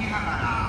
你看看啊。